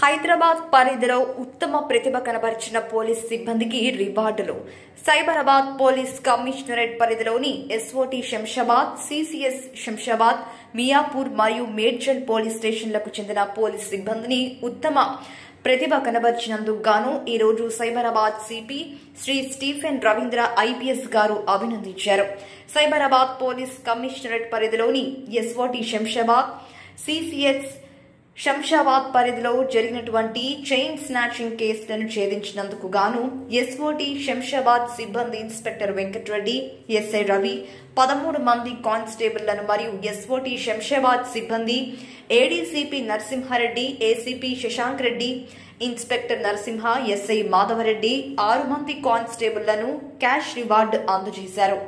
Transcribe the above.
హైదరాబాద్ పరిధిలో ఉత్తమ ప్రతిభ కనబరిచిన పోలీస్ సిబ్బందికి రివార్డులు. సైబరాబాద్ పోలీస్ కమిషనరేట్ పరిధిలోని ఎస్ఓటి శంషాబాద్ సిసిఎస్ శంషాబాద్ మియాపూర్ మరియు మేడ్చల్ పోలీస్ స్టేషన్లకు చెందిన పోలీస్ సిబ్బందిని ఉత్తమ ప్రతిభ కనబర్చినందుకు గాను ఈరోజు Cyberabad CP Shri Stephen Ravindra IPS గారు అభినందించారు. సైబరాబాద్ పోలీస్ కమిషనరేట్ పరిధిలోని ఎస్ఓటి శంషాబాద్ సిసిఎస్ శంషాబాద్ పరిధిలో జరిగినటువంటి చైన్ స్నాచింగ్ కేసులను ఛేదించినందుకు గాను ఎస్ఓటి శంషాబాద్ సిబ్బంది ఇన్స్పెక్టర్ వెంకటరెడ్డి ఎస్ఐ రవి పదమూడు మంది కానిస్టేబుళ్ళను మరియు ఎస్ఓటి శంషాబాద్ సిబ్బంది ADCP Narasimha Reddy ACP Shashank Reddy inspector Narasimha SI Madhava Reddy ఆరు మంది కానిస్టేబుళ్ళను క్యాష్ రివార్డు అందజేశారు.